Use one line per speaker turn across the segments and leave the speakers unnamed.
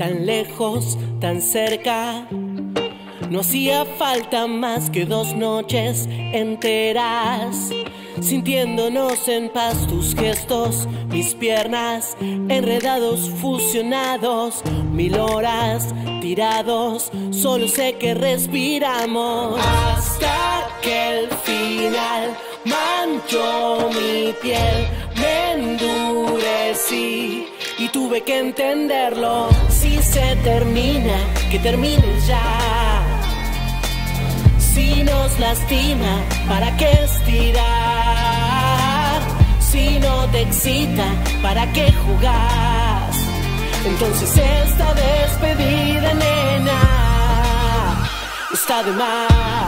tan lejos, tan cerca. No hacía falta más que dos noches enteras, sintiéndonos en paz tus gestos, mis piernas, enredados, fusionados, mil horas tirados, solo sé que respiramos hasta que el final manchó mi piel, me endurecí y tuve que entenderlo. Se termina, que termine ya si nos lastima, ¿para qué estirar? Si no te excita, ¿para qué jugar? Entonces esta despedida, nena, está de más.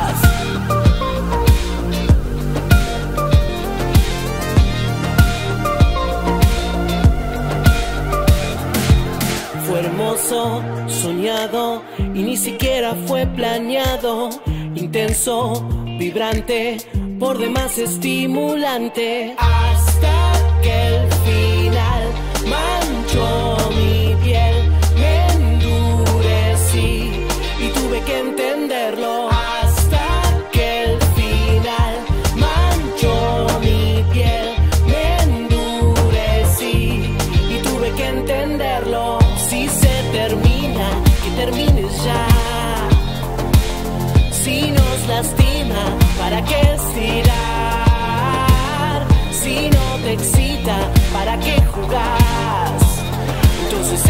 Hermoso, soñado y ni siquiera fue planeado intenso, vibrante, por demás estimulante, hasta que el final manchó mi piel, me endurecí y tuve que entenderlo. Termina, que termine ya si nos lastima, ¿para qué estirar? Si no te excita, ¿para qué jugar? Entonces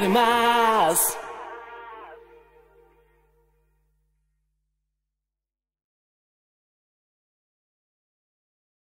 despedida,